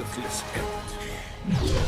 worthless effort.